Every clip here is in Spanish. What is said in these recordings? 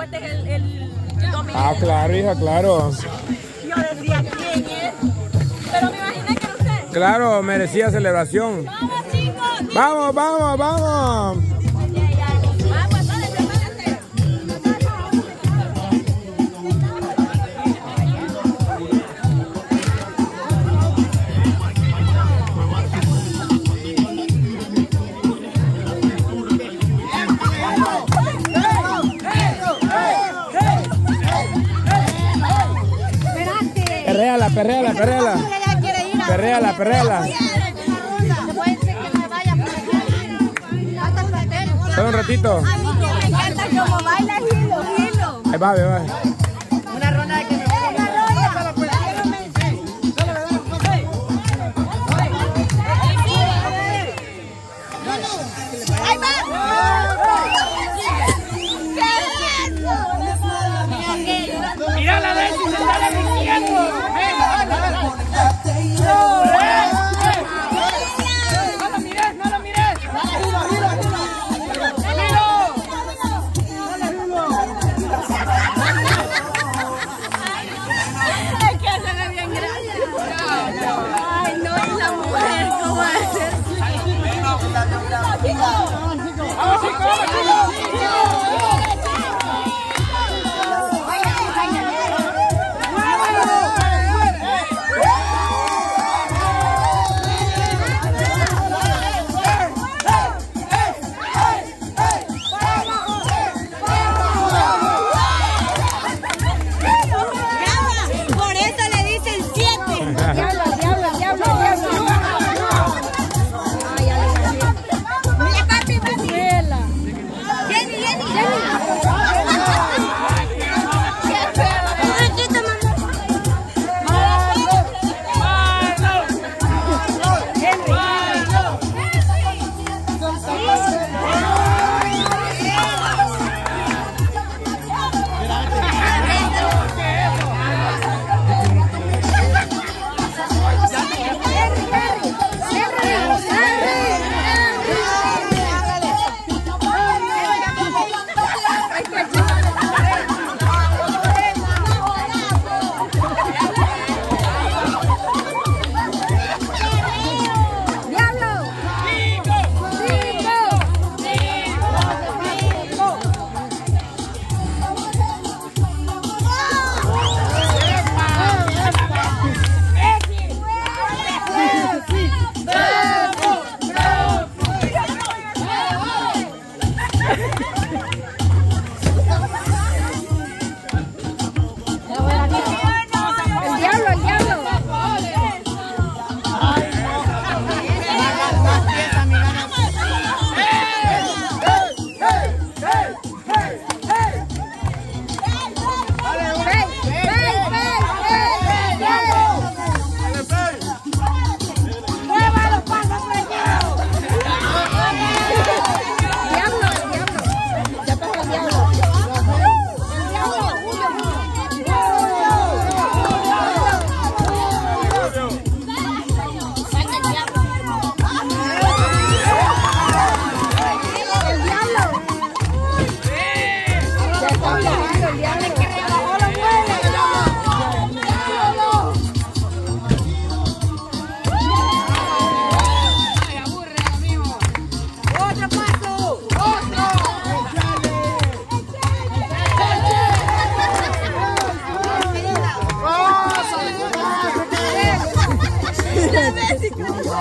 el, el domingo. Ah, claro, hija, claro. Yo decía, ¿quién es? Pero me imaginé que era usted. Claro, merecía celebración. ¡Vamos, chicos! ¡Vamos, vamos, vamos! perreala, perreala. Perreala, perreala. Solo un ratito. A mí que me encanta cómo baila Hilo, Hilo. Ahí va, ahí va.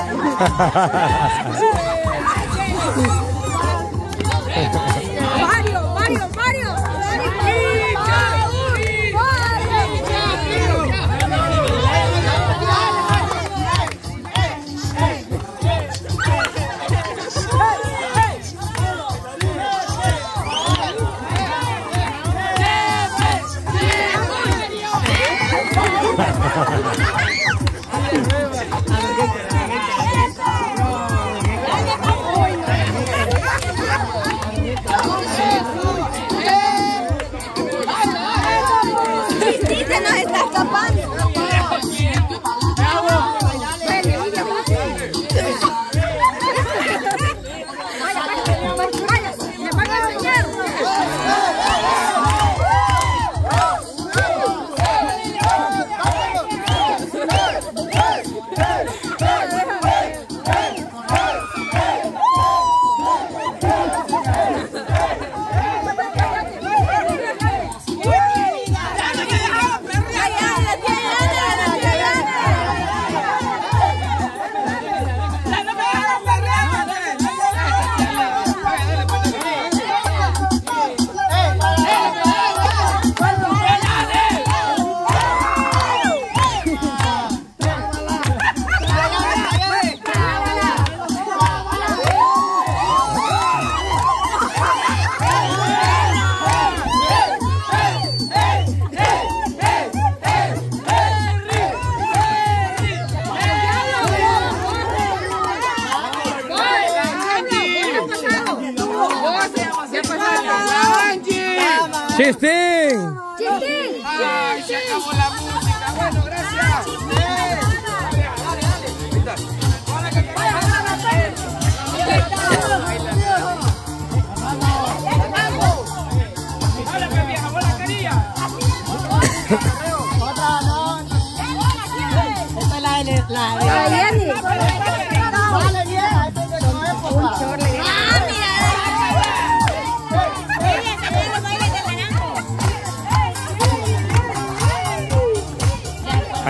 ハハハハ!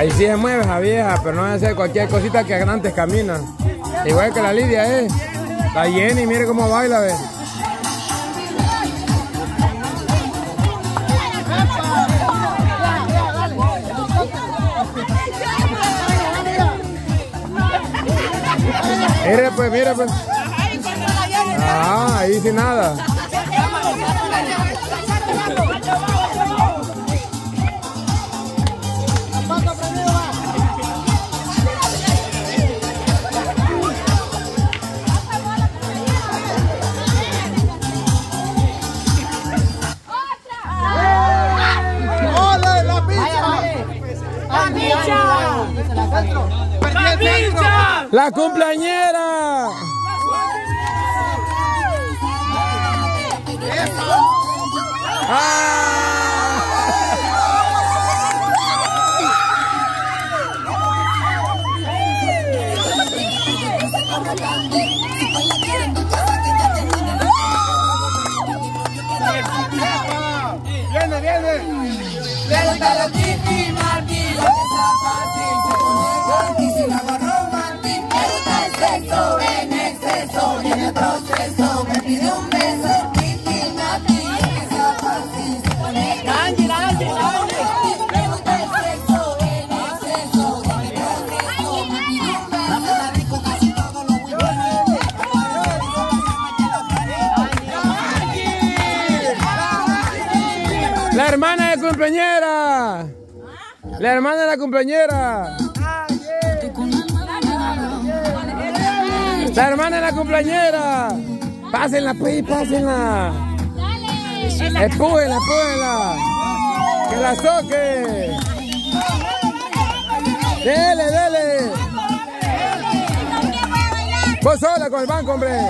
Ahí sí se mueve esa vieja, pero no va a hacer cualquier cosita que antes camina. Igual que la Lidia, ¿eh? La Jenny, mire cómo baila, ve. Mire pues, mire pues. Ah, ahí sin nada. ¡La pincha! ¡La cumpleañera! Viene, viene. La hermana de cumpleañera. La hermana de la cumpleañera. La hermana de la cumpleañera. Pásenla, pues, pásenla. Empújenla, empújenla. Que la toque. Dele, dele. Vos sola con el banco, hombre.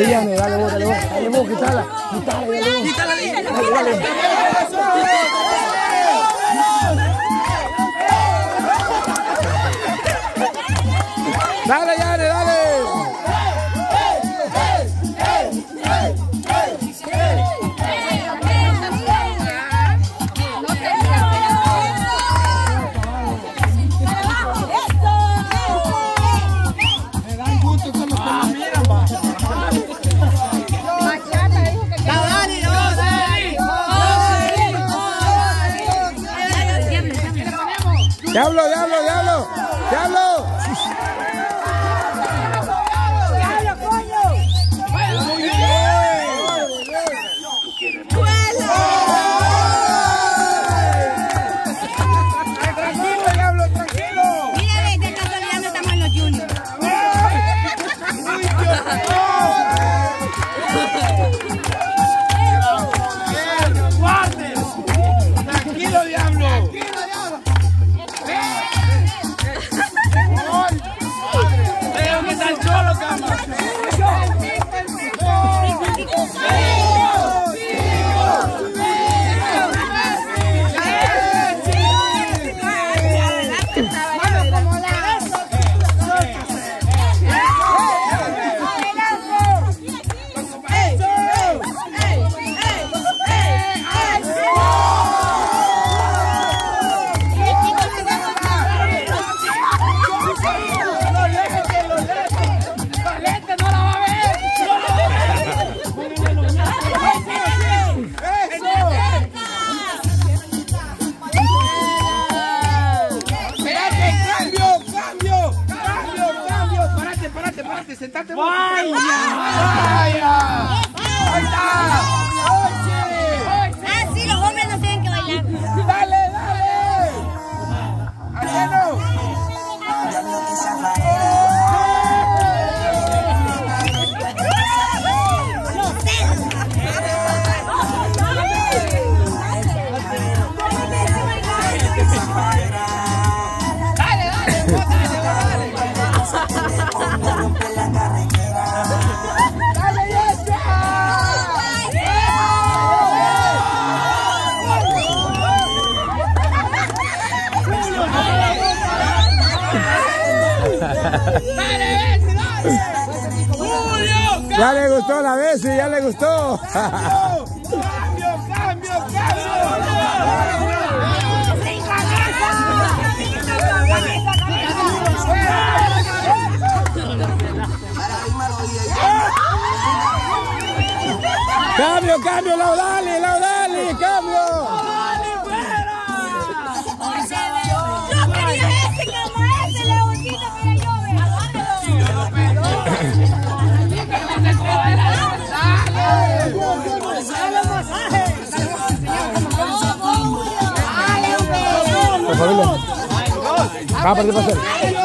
a bailar. Sí, dale, dale vos, dale vos. Dale vos, quítala. Quítala, dale. Dale, dale. Dale, dale, sentate, sentate. ¡Vaya! ¡Vaya! ¡Ahí está! Ya le gustó la vez, ya le gustó. ¡Cambio, cambio, cambio! Cambio, cambio, laudale, laudale, हाँ प्रतिभा सर